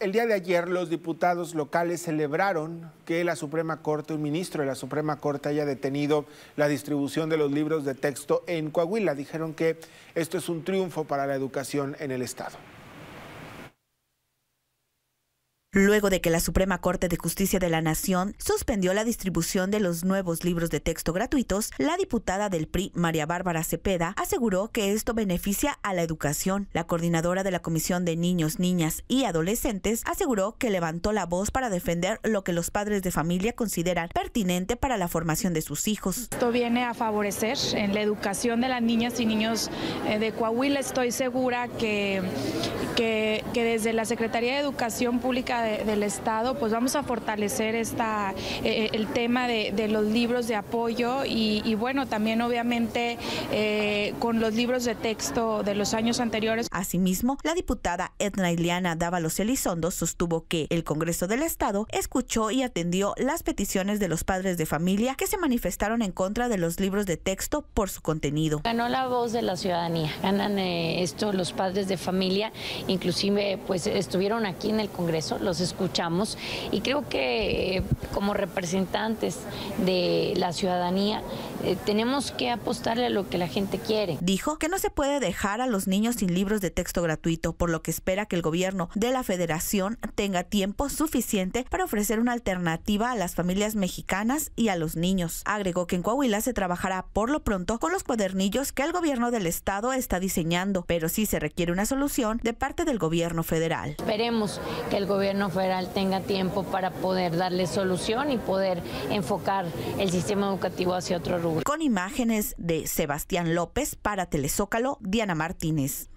El día de ayer los diputados locales celebraron que la Suprema Corte, un ministro de la Suprema Corte haya detenido la distribución de los libros de texto en Coahuila. Dijeron que esto es un triunfo para la educación en el Estado. Luego de que la Suprema Corte de Justicia de la Nación suspendió la distribución de los nuevos libros de texto gratuitos, la diputada del PRI, María Bárbara Cepeda, aseguró que esto beneficia a la educación. La coordinadora de la Comisión de Niños, Niñas y Adolescentes aseguró que levantó la voz para defender lo que los padres de familia consideran pertinente para la formación de sus hijos. Esto viene a favorecer en la educación de las niñas y niños eh, de Coahuila. Estoy segura que, que, que desde la Secretaría de Educación Pública del Estado, pues vamos a fortalecer esta, eh, eh, el tema de, los libros de apoyo y, bueno, también obviamente eh, con los libros de texto de los años anteriores. Asimismo, la diputada Edna Iliana Dávalos Elizondo sostuvo que el Congreso del Estado escuchó y atendió las peticiones de los padres de familia que se manifestaron en contra de los libros de texto por su contenido. Ganó la voz de la ciudadanía, ganan esto los padres de familia, inclusive pues estuvieron aquí en el Congreso, los escuchamos y creo que eh, como representantes de la ciudadanía eh, tenemos que apostarle a lo que la gente quiere. Dijo que no se puede dejar a los niños sin libros de texto gratuito, por lo que espera que el gobierno de la federación tenga tiempo suficiente para ofrecer una alternativa a las familias mexicanas y a los niños. Agregó que en Coahuila se trabajará por lo pronto con los cuadernillos que el gobierno del estado está diseñando, pero sí se requiere una solución de parte del gobierno federal. Esperemos que el gobierno federal tenga tiempo para poder darle solución y poder enfocar el sistema educativo hacia otro rubro. Con imágenes de Sebastián López para Telezócalo, Diana Martínez.